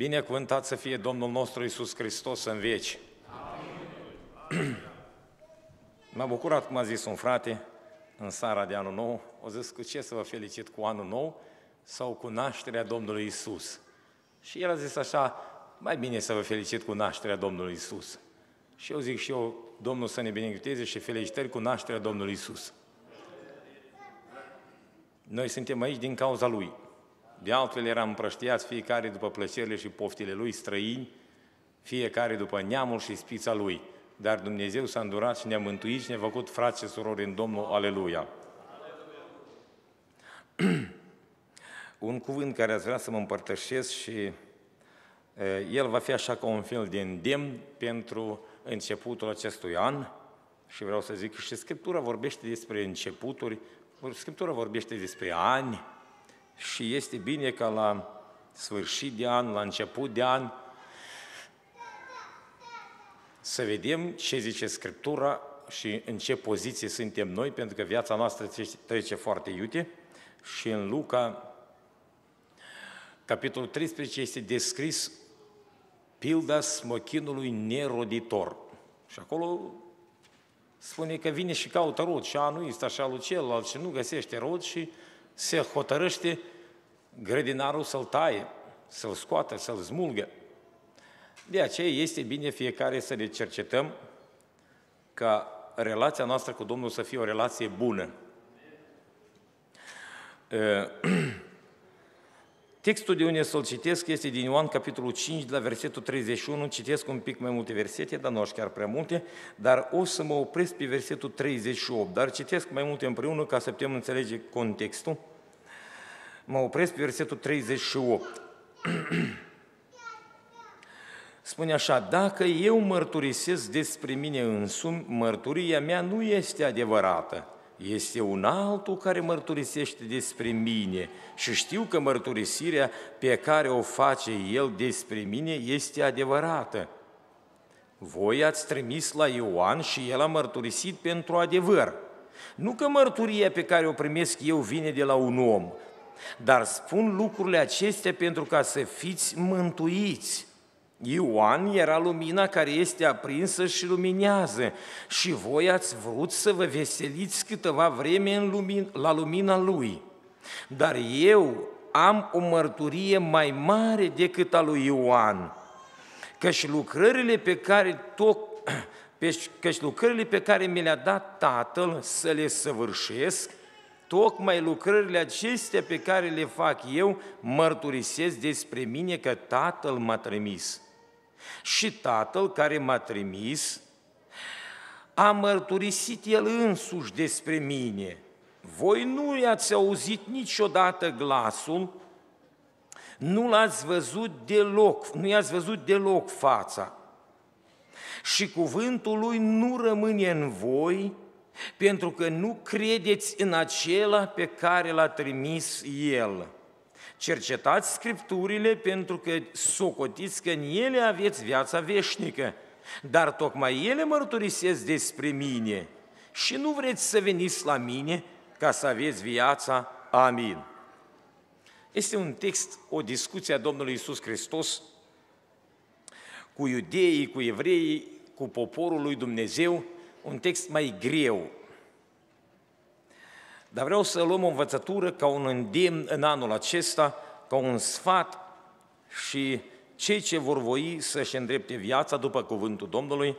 Binecuvântat să fie Domnul nostru Isus Hristos în veci. M-a bucurat, cum a zis un frate, în seara de anul nou, o zis cu ce să vă felicit cu anul nou sau cu nașterea Domnului Isus. Și el a zis așa, mai bine să vă felicit cu nașterea Domnului Isus. Și eu zic și eu, Domnul să ne binecuvânteze și felicitări cu nașterea Domnului Isus. Noi suntem aici din cauza Lui. De altfel eram împrăștiați fiecare după plăcerile și poftile Lui străini, fiecare după neamul și spița Lui. Dar Dumnezeu s-a îndurat și ne-a mântuit și ne-a făcut frați și surori în Domnul. Aleluia! un cuvânt care ați vrea să mă împărtășesc și el va fi așa ca un fel de îndemn pentru începutul acestui an și vreau să zic că și Scriptura vorbește despre începuturi, Scriptura vorbește despre ani și este bine ca la sfârșit de an, la început de an, să vedem ce zice Scriptura și în ce poziție suntem noi, pentru că viața noastră trece foarte iute și în Luca, capitolul 13, este descris pilda smochinului neroditor. Și acolo spune că vine și caută rod și anul este așa lui celălalt și nu găsește rod și se hotărăște grădinarul să-l taie, să-l scoată, să-l smulgă. De aceea este bine fiecare să ne cercetăm ca relația noastră cu Domnul să fie o relație bună. Textul de unde să-l citesc este din Ioan, capitolul 5, de la versetul 31, citesc un pic mai multe versete, dar nu aș chiar prea multe, dar o să mă opresc pe versetul 38, dar citesc mai multe împreună ca să putem înțelege contextul. Mă opresc pe versetul 38. Spune așa, dacă eu mărturisesc despre mine însumi, mărturia mea nu este adevărată, este un altul care mărturisește despre mine și știu că mărturisirea pe care o face el despre mine este adevărată. Voi ați trimis la Ioan și el a mărturisit pentru adevăr. Nu că mărturia pe care o primesc eu vine de la un om, dar spun lucrurile acestea pentru ca să fiți mântuiți. Ioan era lumina care este aprinsă și luminează și voi ați vrut să vă veseliți câteva vreme în lumin, la lumina lui. Dar eu am o mărturie mai mare decât a lui Ioan, căci lucrările pe care tot, căci lucrările pe care mi le-a dat Tatăl să le săvârșesc, tocmai lucrările acestea pe care le fac eu mărturisesc despre mine că Tatăl m-a trimis. Și Tatăl care m-a trimis a mărturisit El însuși despre mine. Voi nu i-ați auzit niciodată glasul, nu l-ați văzut deloc, nu i-ați văzut deloc fața. Și cuvântul lui nu rămâne în voi, pentru că nu credeți în acela pe care l-a trimis El. Cercetați Scripturile pentru că socotiți că în ele aveți viața veșnică, dar tocmai ele mărturisesc despre mine și nu vreți să veniți la mine ca să aveți viața. Amin. Este un text, o discuție a Domnului Isus Hristos cu iudeii, cu evreii, cu poporul lui Dumnezeu, un text mai greu, dar vreau să luăm o învățătură ca un îndemn în anul acesta, ca un sfat și cei ce vor voi să-și îndrepte viața după cuvântul Domnului,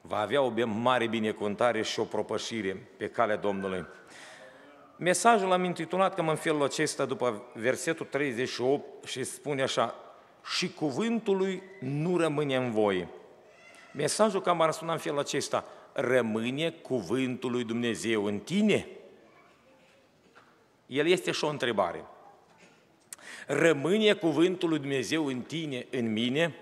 va avea o mare binecuvântare și o propășire pe calea Domnului. Mesajul am intitulat cam în felul acesta după versetul 38 și spune așa, și cuvântul lui nu rămâne în voi. Mesajul cam ar suna în felul acesta, rămâne cuvântul lui Dumnezeu în tine? El este și o întrebare. Rămâne cuvântul lui Dumnezeu în tine, în mine?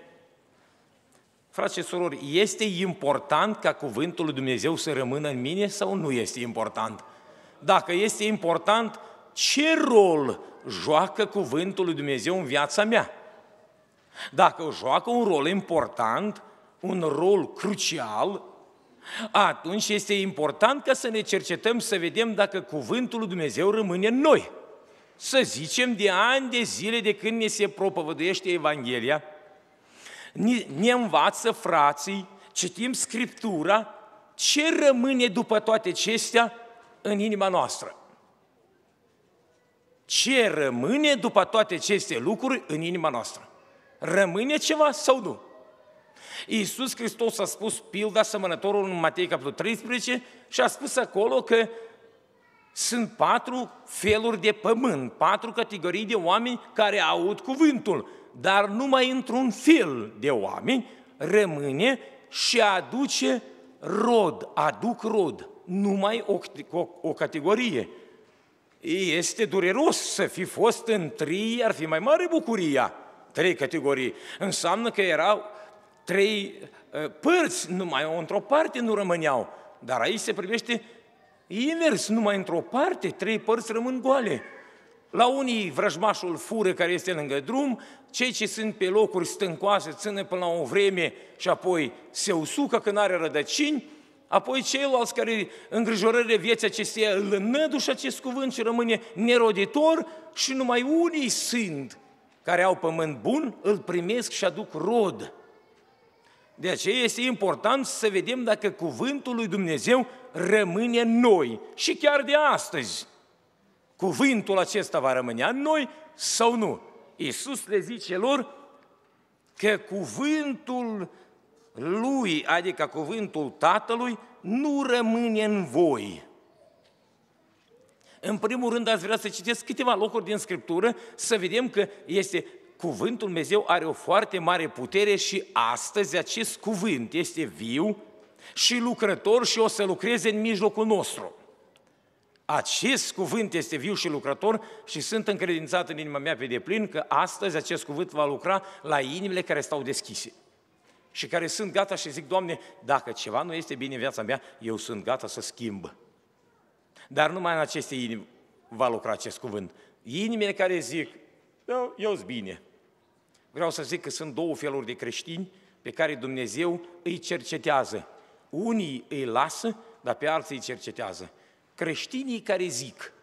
Frați și surori, este important ca cuvântul lui Dumnezeu să rămână în mine sau nu este important? Dacă este important, ce rol joacă cuvântul lui Dumnezeu în viața mea? Dacă joacă un rol important, un rol crucial, atunci este important ca să ne cercetăm să vedem dacă cuvântul lui Dumnezeu rămâne în noi să zicem, de ani de zile de când ne se propovăduiește Evanghelia, ne, ne învață frații, citim Scriptura, ce rămâne după toate acestea în inima noastră? Ce rămâne după toate aceste lucruri în inima noastră? Rămâne ceva sau nu? Iisus Hristos a spus pilda semănătorul în Matei capitolul 13 și a spus acolo că sunt patru feluri de pământ, patru categorii de oameni care aud cuvântul, dar numai într-un fel de oameni rămâne și aduce rod, aduc rod, numai o, o, o categorie. Este dureros să fi fost în trei, ar fi mai mare bucuria. Trei categorii. Înseamnă că erau trei uh, părți, numai într-o parte nu rămâneau. Dar aici se privește invers, numai într-o parte, trei părți rămân goale. La unii vrăjmașul fură care este lângă drum, cei ce sunt pe locuri stâncoase ține până la o vreme și apoi se usucă când are rădăcini, apoi ceilalți care îngrijorările vieții acesteia îl înădușă acest cuvânt și rămâne neroditor și numai unii sunt care au pământ bun, îl primesc și aduc rod. De aceea este important să vedem dacă cuvântul lui Dumnezeu rămâne în noi și chiar de astăzi. Cuvântul acesta va rămâne în noi sau nu? Iisus le zice lor că cuvântul lui, adică cuvântul Tatălui, nu rămâne în voi. În primul rând, ați vrea să citesc câteva locuri din Scriptură, să vedem că este cuvântul Dumnezeu are o foarte mare putere și astăzi acest cuvânt este viu și lucrător și o să lucreze în mijlocul nostru. Acest cuvânt este viu și lucrător și sunt încredințat în inima mea pe deplin că astăzi acest cuvânt va lucra la inimile care stau deschise și care sunt gata și zic, Doamne, dacă ceva nu este bine în viața mea, eu sunt gata să schimb. Dar numai în aceste inimi va lucra acest cuvânt. Inimile care zic, eu, eu sunt bine. Vreau să zic că sunt două feluri de creștini pe care Dumnezeu îi cercetează. Unii îi lasă, dar pe alții îi cercetează. Creștinii care zic,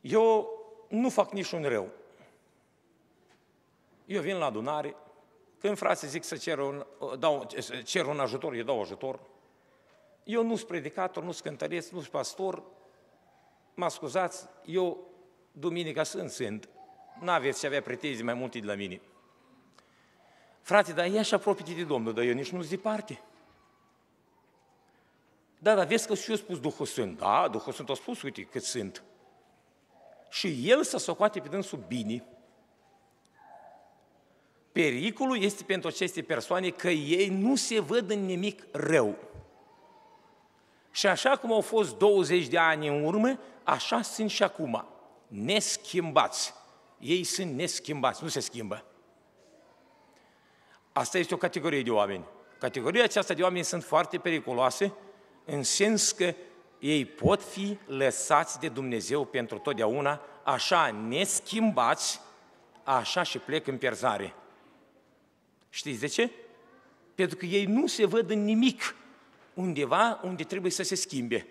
eu nu fac niciun rău. Eu vin la adunare, când frații zic să cer un, dau, cer un ajutor, eu dau ajutor. Eu nu sunt predicator, nu sunt cântăreț, nu sunt pastor, mă scuzați, eu duminica sunt, sunt. N-aveți ce avea pretenzii mai multe de la mine. Frate, dar e așa apropie de Domnul, dar eu nici nu-s departe. Da, dar vezi că și eu spus Duhul Sfânt. Da, Duhul Sfânt a spus, uite cât sunt. Și el să socoate pe dânsul bine. Pericolul este pentru aceste persoane că ei nu se văd în nimic rău. Și așa cum au fost 20 de ani în urmă, așa sunt și acum, neschimbați. Ei sunt neschimbați, nu se schimbă. Asta este o categorie de oameni. Categoria aceasta de oameni sunt foarte periculoase, în sens că ei pot fi lăsați de Dumnezeu pentru totdeauna, așa neschimbați, așa și plec în pierzare. Știți de ce? Pentru că ei nu se văd în nimic undeva unde trebuie să se schimbe.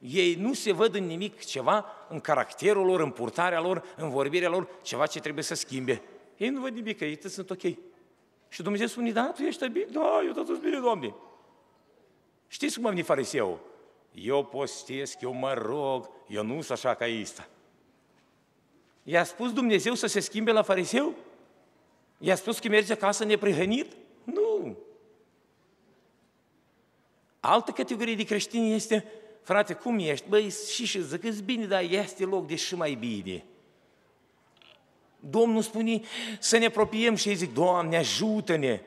Ei nu se văd în nimic ceva în caracterul lor, în purtarea lor, în vorbirea lor, ceva ce trebuie să schimbe. Ei nu văd nimic, ei sunt ok. Și Dumnezeu spune, da, tu ești bine? Da, eu tot bine, Doamne. Știți cum a venit fariseu? Eu postesc, eu mă rog, eu nu sunt așa ca ăsta. I-a spus Dumnezeu să se schimbe la fariseu? I-a spus că merge acasă neprihănit? Nu. Altă categorie de creștini este, frate, cum ești? Băi, și și zic, bine, dar este loc de și mai bine. Domnul spune să ne apropiem și îi zic, Doamne, ajută-ne!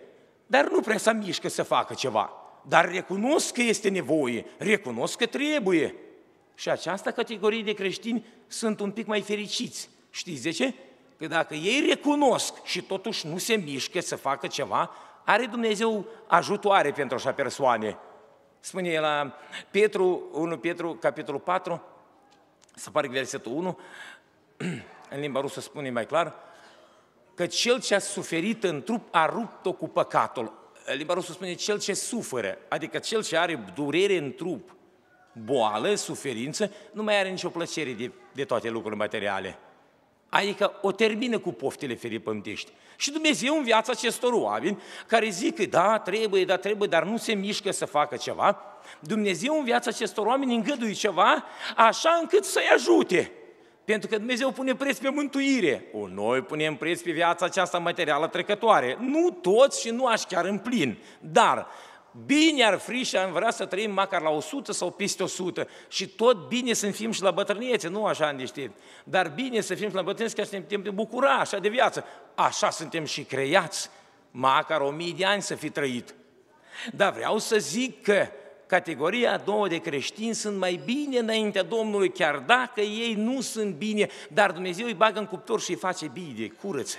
Dar nu prea să mișcă să facă ceva. Dar recunosc că este nevoie, recunosc că trebuie. Și această categorie de creștini sunt un pic mai fericiți. Știți de ce? Că dacă ei recunosc și totuși nu se mișcă să facă ceva, are Dumnezeu ajutoare pentru așa persoane. Spune la Petru, 1 Petru, capitolul 4, să pare versetul 1, în limba rusă spune mai clar, că cel ce a suferit în trup a rupt-o cu păcatul. În limba rusă spune cel ce suferă, adică cel ce are durere în trup, boală, suferință, nu mai are nicio plăcere de, de toate lucrurile materiale. Adică o termină cu poftele ferii pământești. Și Dumnezeu în viața acestor oameni care zic că da, trebuie, da, trebuie, dar nu se mișcă să facă ceva, Dumnezeu în viața acestor oameni îngăduie ceva așa încât să-i ajute. Pentru că Dumnezeu pune preț pe mântuire. O, noi punem preț pe viața aceasta materială trecătoare. Nu toți și nu aș chiar în plin. Dar bine ar fi și am vrea să trăim măcar la 100 sau peste 100 și tot bine să fim și la bătrâniețe, nu așa niște, dar bine să fim și la bătrâniețe ca să ne putem bucura așa de viață. Așa suntem și creați, măcar o mii de ani să fi trăit. Dar vreau să zic că categoria a doua de creștini sunt mai bine înaintea Domnului, chiar dacă ei nu sunt bine, dar Dumnezeu îi bagă în cuptor și îi face bine, curăță.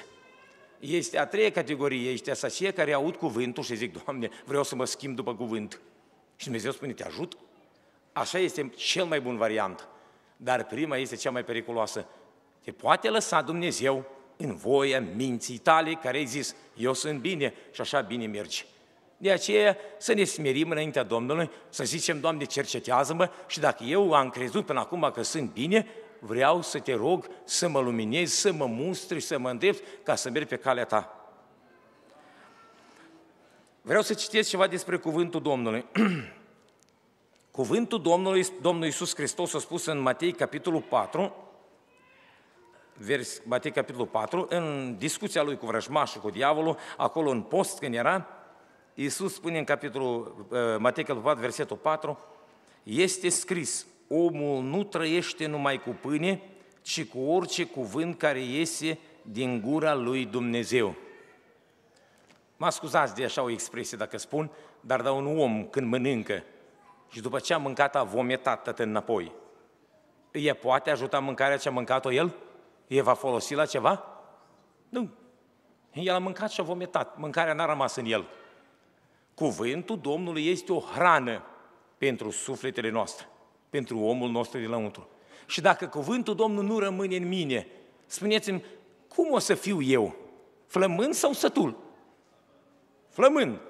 Este a treia categorie, este aceia care aud cuvântul și zic, Doamne, vreau să mă schimb după cuvânt. Și Dumnezeu spune, te ajut? Așa este cel mai bun variant. Dar prima este cea mai periculoasă. Te poate lăsa Dumnezeu în voia minții tale care ai zis, eu sunt bine și așa bine mergi. De aceea să ne smerim înaintea Domnului, să zicem, Doamne, cercetează-mă și dacă eu am crezut până acum că sunt bine, vreau să te rog să mă luminezi, să mă mustri, să mă îndrept ca să merg pe calea ta. Vreau să citesc ceva despre cuvântul Domnului. cuvântul Domnului, Domnul Iisus Hristos a spus în Matei, capitolul 4, vers, Matei, capitolul 4, în discuția lui cu vrăjmașul, cu diavolul, acolo în post când era, Iisus spune în capitolul uh, Matei, capitolul 4, versetul 4, este scris, omul nu trăiește numai cu pâine, ci cu orice cuvânt care iese din gura lui Dumnezeu. Mă scuzați de așa o expresie dacă spun, dar da un om când mănâncă și după ce a mâncat a vomitat tot înapoi, e poate ajuta mâncarea ce a mâncat-o el? E va folosi la ceva? Nu. El a mâncat și a vomitat. Mâncarea n-a rămas în el. Cuvântul Domnului este o hrană pentru sufletele noastre, pentru omul nostru din lăuntru. Și dacă cuvântul Domnului nu rămâne în mine, spuneți-mi, cum o să fiu eu? Flămând sau sătul? Flămând.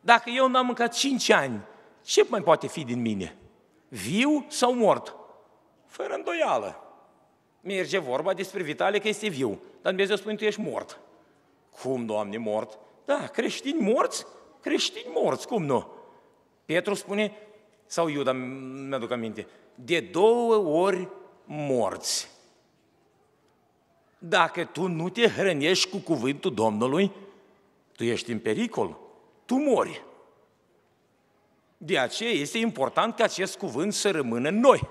Dacă eu n-am mâncat cinci ani, ce mai poate fi din mine? Viu sau mort? Fără îndoială. Merge vorba despre vitale că este viu, dar Dumnezeu spune, tu ești mort. Cum, Doamne, mort? Da, creștini morți creștini morți, cum nu? Petru spune, sau Iuda, mi-aduc aminte, de două ori morți. Dacă tu nu te hrănești cu cuvântul Domnului, tu ești în pericol, tu mori. De aceea este important ca acest cuvânt să rămână în noi.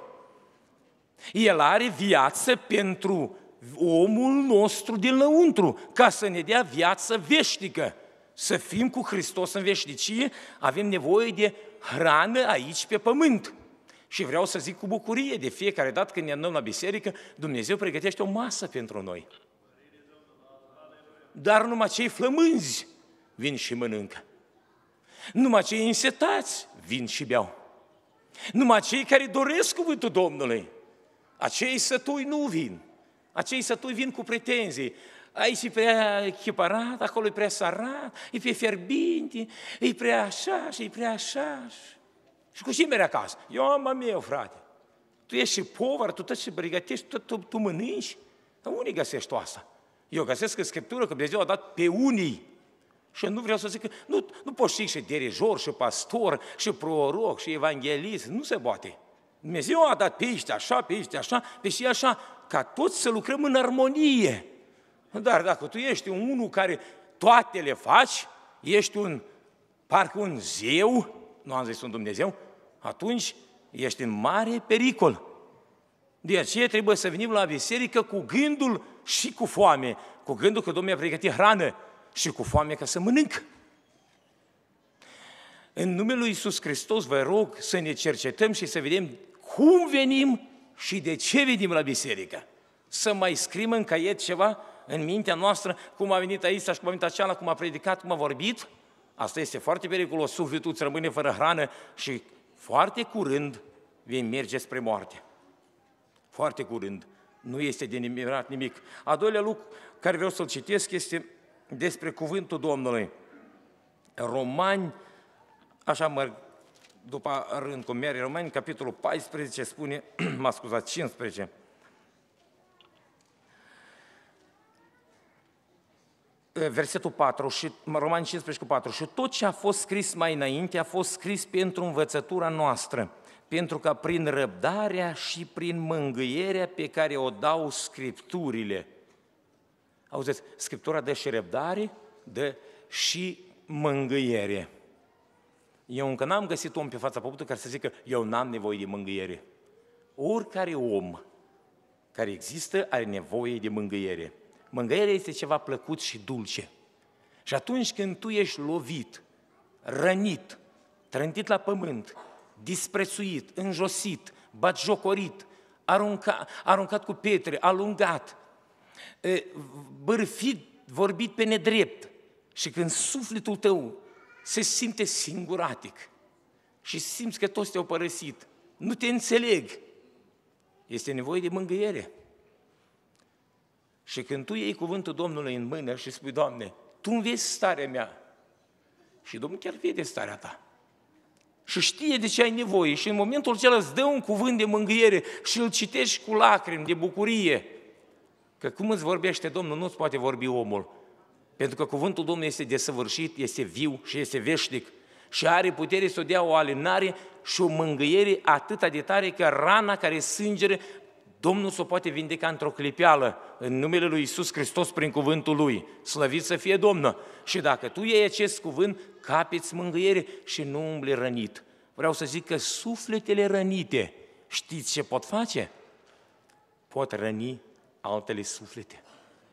El are viață pentru omul nostru din lăuntru, ca să ne dea viață veșnică să fim cu Hristos în veșnicie, avem nevoie de hrană aici pe pământ. Și vreau să zic cu bucurie, de fiecare dată când ne andăm la biserică, Dumnezeu pregătește o masă pentru noi. Dar numai cei flămânzi vin și mănâncă. Numai cei însetați vin și beau. Numai cei care doresc cuvântul Domnului. Acei sătui nu vin. Acei sătui vin cu pretenzii aici e prea echiparat, acolo e prea sarat, e prea fierbinte, e prea așa și e prea așa. Și cu ce mergi acasă? Eu am a meu, frate. Tu ești și povar, tu tot și pregătești, tu, tu, tu mănânci. Dar unde găsești tu asta? Eu găsesc în Scriptură că Dumnezeu a dat pe unii. Și nu vreau să zic că nu, nu poți fi și dirijor, și pastor, și proroc, și evanghelist. Nu se poate. Dumnezeu a dat pe ăștia așa, pe ăștia așa, pe și așa, ca toți să lucrăm în armonie. Dar dacă tu ești un unul care toate le faci, ești un, parcă un zeu, nu am zis un Dumnezeu, atunci ești în mare pericol. De aceea trebuie să venim la biserică cu gândul și cu foame, cu gândul că Domnul a pregătit hrană și cu foame ca să mănânc. În numele Lui Iisus Hristos vă rog să ne cercetăm și să vedem cum venim și de ce venim la biserică. Să mai scrim în caiet ceva în mintea noastră cum a venit aici și cum a venit aceala, cum a predicat, cum a vorbit, asta este foarte periculos, sufletul îți rămâne fără hrană și foarte curând vei merge spre moarte. Foarte curând. Nu este de nimic. nimic. A doilea lucru care vreau să-l citesc este despre cuvântul Domnului. Romani, așa mă după rând cu Mary Romani, capitolul 14 spune, m-a scuzat, 15, versetul 4 și Romani 15 cu 4 și tot ce a fost scris mai înainte a fost scris pentru învățătura noastră, pentru că prin răbdarea și prin mângâierea pe care o dau Scripturile. Auziți, Scriptura dă și răbdare, dă și mângâiere. Eu încă n-am găsit om pe fața pământului care să zică eu n-am nevoie de mângâiere. Oricare om care există are nevoie de mângâiere. Mângâierea este ceva plăcut și dulce. Și atunci când tu ești lovit, rănit, trântit la pământ, disprețuit, înjosit, batjocorit, arunca, aruncat cu pietre, alungat, bârfit, vorbit pe nedrept, și când sufletul tău se simte singuratic și simți că toți te-au părăsit, nu te înțeleg, este nevoie de mângâiere. Și când tu iei cuvântul Domnului în mână și spui, Doamne, Tu îmi vezi starea mea. Și Domnul chiar vede starea ta. Și știe de ce ai nevoie. Și în momentul acela îți dă un cuvânt de mângâiere și îl citești cu lacrimi, de bucurie. Că cum îți vorbește Domnul, nu-ți poate vorbi omul. Pentru că cuvântul Domnului este desăvârșit, este viu și este veșnic. Și are putere să o dea o alinare și o mângâiere atât de tare că rana care sângere Domnul s-o poate vindeca într-o clipeală în numele Lui Isus Hristos prin cuvântul Lui. Slăvit să fie Domnul! Și dacă tu iei acest cuvânt, capiți mângâiere și nu umbli rănit. Vreau să zic că sufletele rănite, știți ce pot face? Pot răni altele suflete,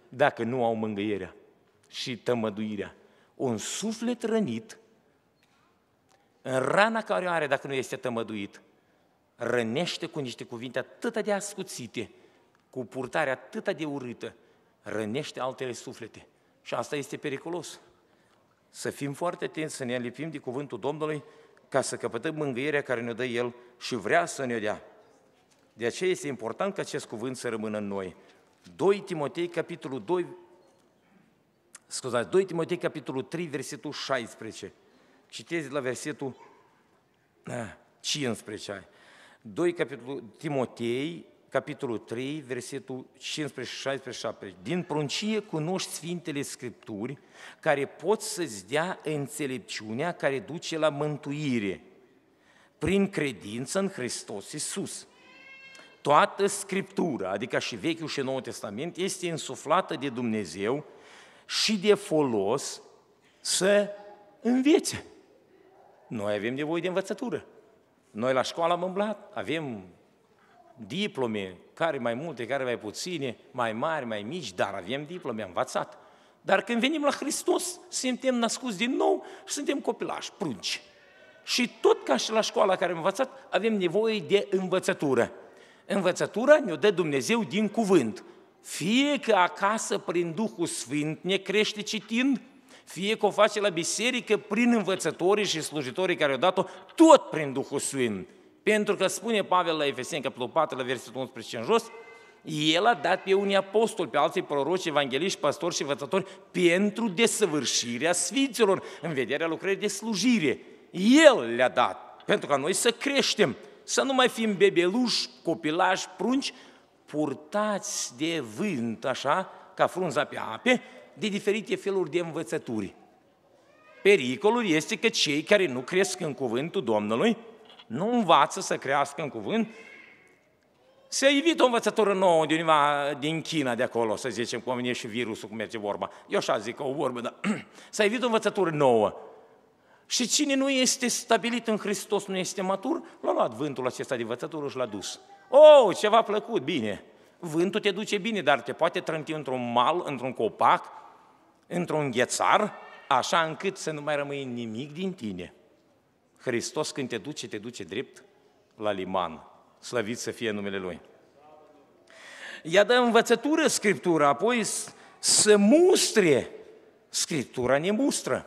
dacă nu au mângâierea și tămăduirea. Un suflet rănit, în rana care o are dacă nu este tămăduit, rănește cu niște cuvinte atât de ascuțite, cu purtare atât de urâtă, rănește altele suflete. Și asta este periculos. Să fim foarte atenți, să ne alipim de cuvântul Domnului, ca să căpătăm mângâierea care ne dă El și vrea să ne dea. De aceea este important ca acest cuvânt să rămână în noi. 2 Timotei, capitolul 2, scuzați, 2 Timotei, capitolul 3, versetul 16. Citezi la versetul 15. Ah, 2 capitolul Timotei, capitolul 3, versetul 15, 16, 17. Din pruncie cunoști Sfintele Scripturi, care pot să-ți dea înțelepciunea care duce la mântuire, prin credință în Hristos Iisus. Toată Scriptura, adică și Vechiul și Noul Testament, este însuflată de Dumnezeu și de folos să învețe. Noi avem nevoie de învățătură. Noi la școală am umblat, avem diplome, care mai multe, care mai puține, mai mari, mai mici, dar avem diplome, am învățat. Dar când venim la Hristos, suntem născuți din nou și suntem copilași, prunci. Și tot ca și la școala care am învățat, avem nevoie de învățătură. Învățătura ne-o dă Dumnezeu din cuvânt. Fie că acasă, prin Duhul Sfânt, ne crește citind, fie că o face la biserică prin învățătorii și slujitorii care au dat-o, tot prin Duhul Sfânt. Pentru că spune Pavel la Efeseni, capitolul 4, la versetul 11 în jos, el a dat pe unii apostoli, pe alții proroci, evangeliști, pastori și învățători pentru desăvârșirea sfinților, în vederea lucrării de slujire. El le-a dat, pentru ca noi să creștem, să nu mai fim bebeluși, copilași, prunci, purtați de vânt, așa, ca frunza pe ape, de diferite feluri de învățături. Pericolul este că cei care nu cresc în cuvântul Domnului, nu învață să crească în cuvânt, se evită o învățătură nouă de undeva din China, de acolo, să zicem, cum vine și virusul, cum merge vorba. Eu așa zic o vorbă, dar să evită o învățătură nouă. Și cine nu este stabilit în Hristos, nu este matur, l-a luat vântul acesta de învățătură și l-a dus. Oh, ceva plăcut, bine. Vântul te duce bine, dar te poate trânti într-un mal, într-un copac, într-un ghețar, așa încât să nu mai rămâi nimic din tine. Hristos când te duce, te duce drept la liman. Slăvit să fie numele Lui. Ea dă învățătură Scriptura, apoi să mustre. Scriptura ne mustră.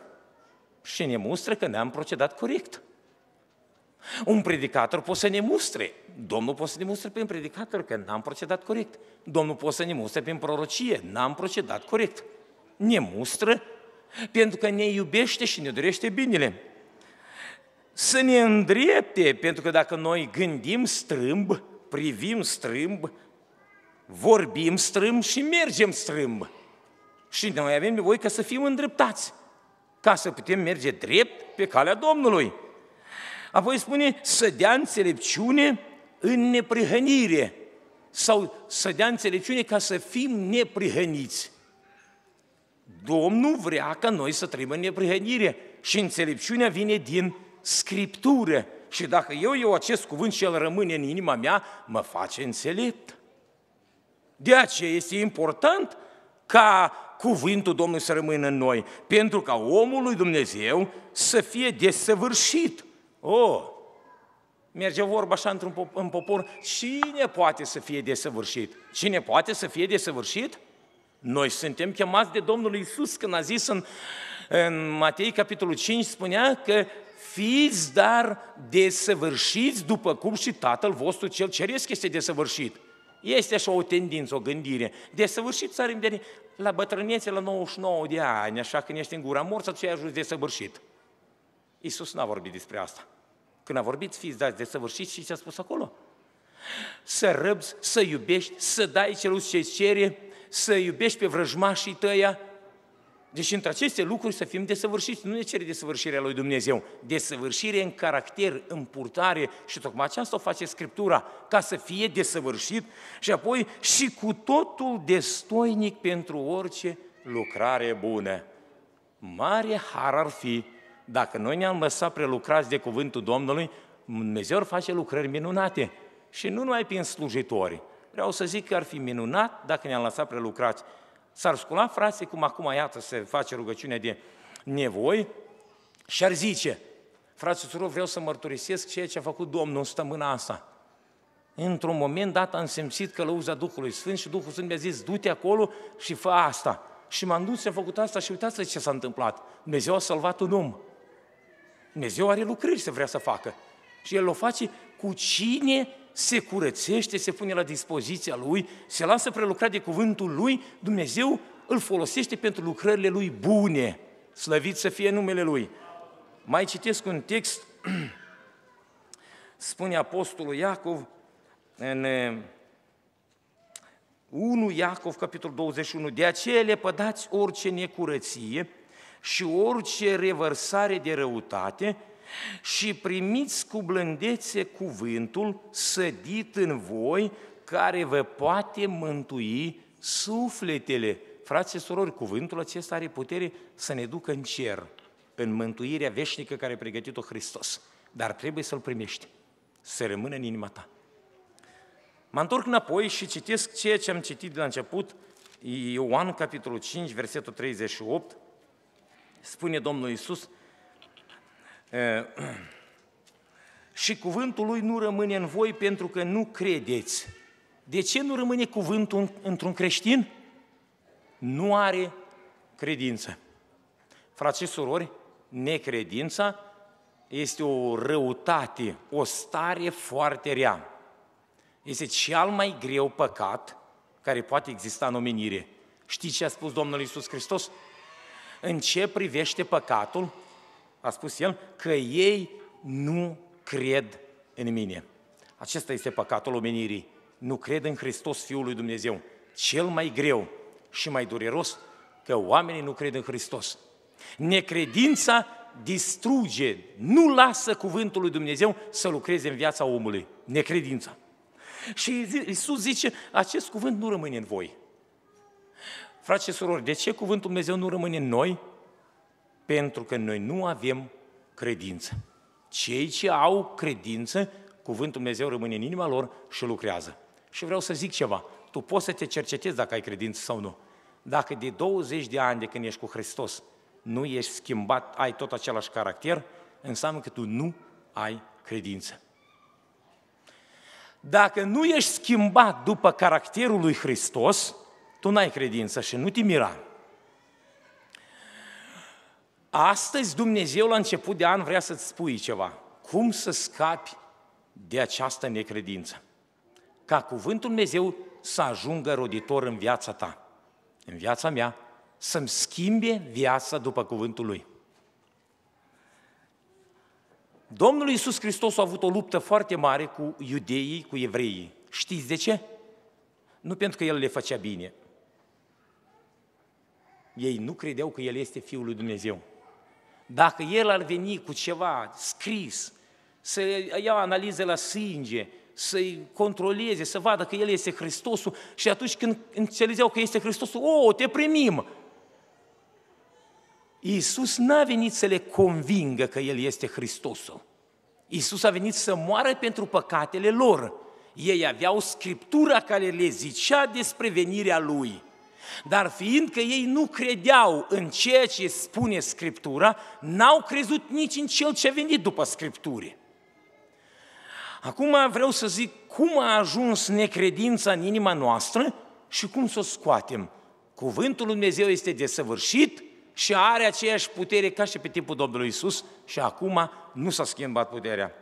Și ne mustră că ne-am procedat corect. Un predicator poate să ne mustre. Domnul poate să ne mustre prin predicator că n-am procedat corect. Domnul poate să ne mustre prin prorocie. N-am procedat corect ne mustră pentru că ne iubește și ne dorește binele. să ne îndrepte, pentru că dacă noi gândim strâmb, privim strâmb, vorbim strâmb și mergem strâmb. Și noi avem nevoie ca să fim îndreptați, ca să putem merge drept pe calea Domnului. Apoi spune să dea înțelepciune în neprihănire sau să dea înțelepciune ca să fim neprihăniți. Domnul vrea ca noi să trăim în neprihănire și înțelepciunea vine din Scriptură. Și dacă eu iau acest cuvânt și el rămâne în inima mea, mă face înțelept. De aceea este important ca cuvântul Domnului să rămână în noi, pentru ca omul lui Dumnezeu să fie desăvârșit. Oh, merge vorba așa într-un în popor, cine poate să fie desăvârșit? Cine poate să fie desăvârșit? Noi suntem chemați de Domnul Iisus când a zis în, în Matei capitolul 5, spunea că fiți dar desăvârșiți după cum și Tatăl vostru cel ceresc este desăvârșit. Este așa o tendință, o gândire. Desăvârșit să de la bătrânețe la 99 de ani, așa când ești în gura morți, atunci ai ajuns desăvârșit. Iisus n-a vorbit despre asta. Când a vorbit, fiți dați desăvârșit și ce a spus acolo? Să răbzi, să iubești, să dai celui ce cere, să iubești pe vrăjmașii tăia, deci între aceste lucruri să fim desăvârșiți. Nu ne cere desăvârșirea lui Dumnezeu. Desăvârșire în caracter, în purtare și tocmai aceasta o face Scriptura, ca să fie desăvârșit și apoi și cu totul destoinic pentru orice lucrare bună. Mare har ar fi dacă noi ne-am lăsat prelucrați de cuvântul Domnului, Dumnezeu face lucrări minunate. Și nu numai prin slujitori. Vreau să zic că ar fi minunat dacă ne-am lăsat prelucrați S-ar scula frații cum acum, iată, se face rugăciune de nevoi și ar zice, frații surori, vreau să mărturisesc ceea ce a făcut Domnul în stămâna asta. Într-un moment dat am simțit călăuza Duhului Sfânt și Duhul Sfânt mi-a zis, du-te acolo și fă asta. Și m-am dus și am făcut asta și uitați ce s-a întâmplat. Dumnezeu a salvat un om. Dumnezeu are lucrări să vrea să facă. Și El o face cu cine se curățește, se pune la dispoziția Lui, se lasă prelucrat de cuvântul Lui, Dumnezeu îl folosește pentru lucrările Lui bune. Slăvit să fie numele Lui. Mai citesc un text, spune Apostolul Iacov în 1 Iacov, capitolul 21, de aceea le pădați orice necurăție și orice revărsare de răutate, și primiți cu blândețe cuvântul sădit în voi, care vă poate mântui sufletele. Frații și surori, cuvântul acesta are putere să ne ducă în cer, în mântuirea veșnică care a pregătit-o Hristos. Dar trebuie să-L primești, să rămână în inima ta. Mă întorc înapoi și citesc ceea ce am citit de la început, Ioan, capitolul 5, versetul 38, spune Domnul Iisus, și cuvântul lui nu rămâne în voi pentru că nu credeți. De ce nu rămâne cuvântul într-un creștin? Nu are credință. Frați și surori, necredința este o răutate, o stare foarte rea. Este cel mai greu păcat care poate exista în omenire. Știți ce a spus Domnul Iisus Hristos? În ce privește păcatul, a spus el, că ei nu cred în mine. Acesta este păcatul omenirii. Nu cred în Hristos, Fiul lui Dumnezeu. Cel mai greu și mai dureros că oamenii nu cred în Hristos. Necredința distruge, nu lasă cuvântul lui Dumnezeu să lucreze în viața omului. Necredința. Și Iisus zice, acest cuvânt nu rămâne în voi. Frați și surori, de ce cuvântul Dumnezeu nu rămâne în noi? Pentru că noi nu avem credință. Cei ce au credință, cuvântul Dumnezeu rămâne în inima lor și lucrează. Și vreau să zic ceva, tu poți să te cercetezi dacă ai credință sau nu. Dacă de 20 de ani de când ești cu Hristos nu ești schimbat, ai tot același caracter, înseamnă că tu nu ai credință. Dacă nu ești schimbat după caracterul lui Hristos, tu n-ai credință și nu te mira. Astăzi Dumnezeu la început de an vrea să-ți spui ceva. Cum să scapi de această necredință? Ca cuvântul Dumnezeu să ajungă roditor în viața ta, în viața mea, să-mi schimbe viața după cuvântul Lui. Domnul Iisus Hristos a avut o luptă foarte mare cu iudeii, cu evreii. Știți de ce? Nu pentru că El le făcea bine. Ei nu credeau că El este Fiul lui Dumnezeu. Dacă El ar veni cu ceva scris, să ia analize la sânge, să-i controleze, să vadă că El este Hristosul și atunci când înțelegeau că este Hristosul, o, te primim! Iisus n-a venit să le convingă că El este Hristosul. Iisus a venit să moară pentru păcatele lor. Ei aveau scriptura care le zicea despre venirea Lui. Dar fiindcă ei nu credeau în ceea ce spune Scriptura, n-au crezut nici în cel ce a venit după Scripturi. Acum vreau să zic cum a ajuns necredința în inima noastră și cum să o scoatem. Cuvântul Lui Dumnezeu este desăvârșit și are aceeași putere ca și pe timpul Domnului Isus și acum nu s-a schimbat puterea.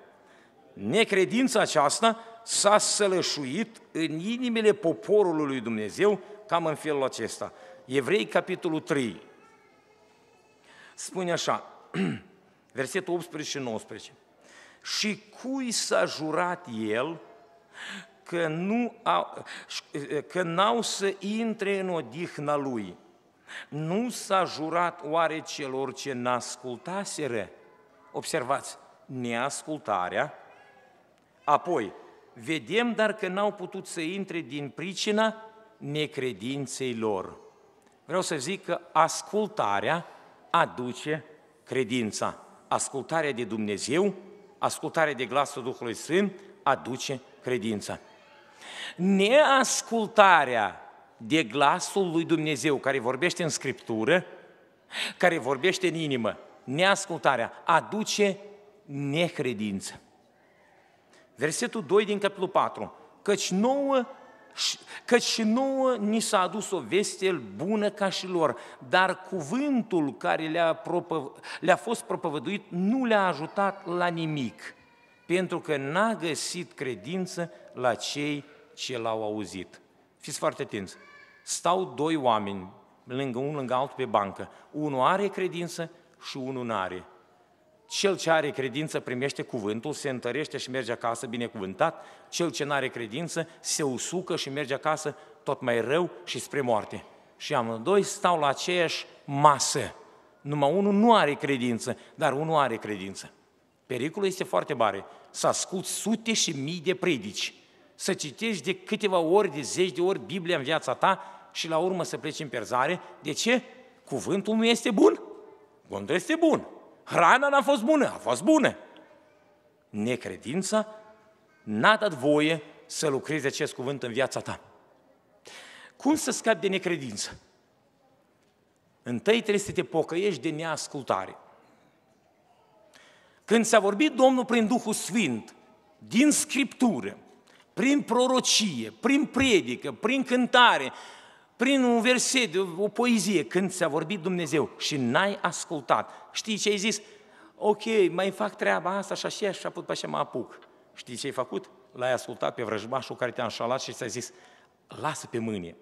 Necredința aceasta s-a sălășuit în inimile poporului lui Dumnezeu cam în felul acesta. Evrei, capitolul 3, spune așa, versetul 18 și 19. Și cui s-a jurat el că, nu au, că n-au să intre în odihna lui? Nu s-a jurat oare celor ce n-ascultaseră? Observați, neascultarea. Apoi, vedem dar că n-au putut să intre din pricina necredinței lor. Vreau să zic că ascultarea aduce credința. Ascultarea de Dumnezeu, ascultarea de glasul Duhului Sfânt aduce credința. Neascultarea de glasul lui Dumnezeu care vorbește în Scriptură, care vorbește în inimă, neascultarea aduce necredință. Versetul 2 din capitolul 4. Căci nouă Căci și nouă ni s-a adus o veste bună ca și lor, dar cuvântul care le-a, propă, le-a fost propovăduit nu le-a ajutat la nimic, pentru că n-a găsit credință la cei ce l-au auzit. Fiți foarte atenți, stau doi oameni lângă unul lângă altul pe bancă. Unul are credință și unul nu are. Cel ce are credință primește cuvântul, se întărește și merge acasă binecuvântat, cel ce nu are credință se usucă și merge acasă tot mai rău și spre moarte. Și amândoi stau la aceeași masă. Numai unul nu are credință, dar unul are credință. Pericolul este foarte mare. Să asculți sute și mii de predici, să citești de câteva ori, de zeci de ori Biblia în viața ta și la urmă să pleci în perzare. De ce? Cuvântul nu este bun? Cuvântul este bun. Hrana n-a fost bună, a fost bună. Necredința n-a dat voie să lucrezi acest cuvânt în viața ta. Cum să scapi de necredință? Întâi trebuie să te pocăiești de neascultare. Când s-a vorbit Domnul prin Duhul Sfânt, din Scriptură, prin prorocie, prin predică, prin cântare, prin un verset, o poezie, când ți-a vorbit Dumnezeu și n-ai ascultat, știi ce ai zis? Ok, mai fac treaba asta și așa și apoi așa mă apuc. Știi ce ai făcut? L-ai ascultat pe vrăjmașul care te-a înșalat și ți-a zis, lasă pe mâine.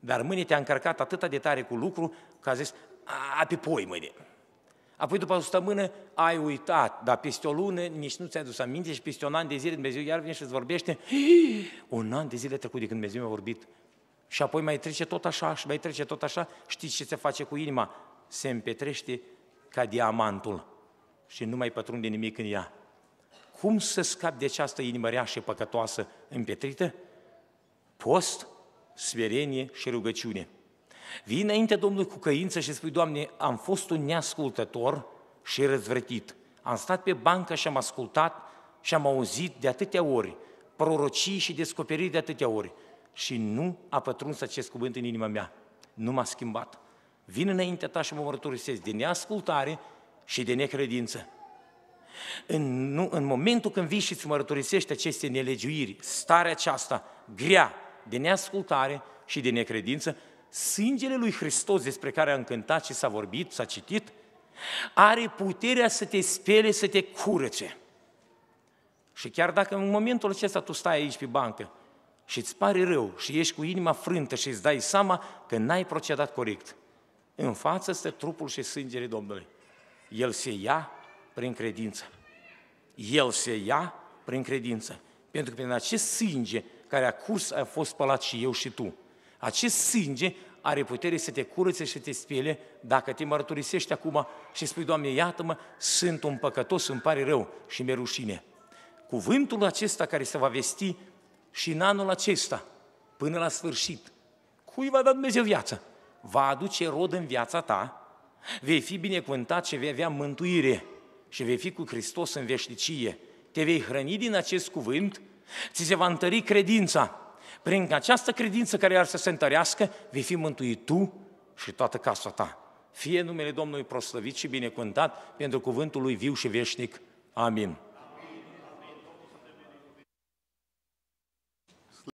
Dar mâine te-a încărcat atât de tare cu lucru că a zis, a, pe poi mâine. Apoi după o săptămână ai uitat, dar peste o lună nici nu ți-ai adus aminte și peste un an de zile Dumnezeu iar vine și îți vorbește. Un an de zile trecut de când Dumnezeu mi-a vorbit și apoi mai trece tot așa și mai trece tot așa. Știți ce se face cu inima? Se împetrește ca diamantul și nu mai pătrunde nimic în ea. Cum să scap de această inimă rea și păcătoasă împetrită? Post, smerenie și rugăciune. Vii înainte Domnului cu căință și spui, Doamne, am fost un neascultător și răzvrătit. Am stat pe bancă și am ascultat și am auzit de atâtea ori prorocii și descoperiri de atâtea ori și nu a pătruns acest cuvânt în inima mea. Nu m-a schimbat. Vin înaintea ta și mă mărturisesc de neascultare și de necredință. În, nu, în momentul când vii și îți mărturisești aceste nelegiuiri, starea aceasta grea de neascultare și de necredință, sângele lui Hristos despre care am cântat și s-a vorbit, s-a citit, are puterea să te spele, să te curățe. Și chiar dacă în momentul acesta tu stai aici pe bancă și îți pare rău și ești cu inima frântă și îți dai seama că n-ai procedat corect, în față stă trupul și sângele Domnului. El se ia prin credință. El se ia prin credință. Pentru că prin acest sânge care a curs a fost spălat și eu și tu. Acest sânge are putere să te curățe și să te spele dacă te mărturisești acum și spui, Doamne, iată-mă, sunt un păcătos, îmi pare rău și mi-e rușine. Cuvântul acesta care se va vesti și în anul acesta, până la sfârșit, cui va da Dumnezeu viață? Va aduce rod în viața ta, vei fi binecuvântat și vei avea mântuire și vei fi cu Hristos în veșnicie. Te vei hrăni din acest cuvânt, ți se va întări credința. Prin această credință care ar să se întărească, vei fi mântuit tu și toată casa ta. Fie numele Domnului proslăvit și binecuvântat pentru cuvântul lui viu și veșnic. Amin.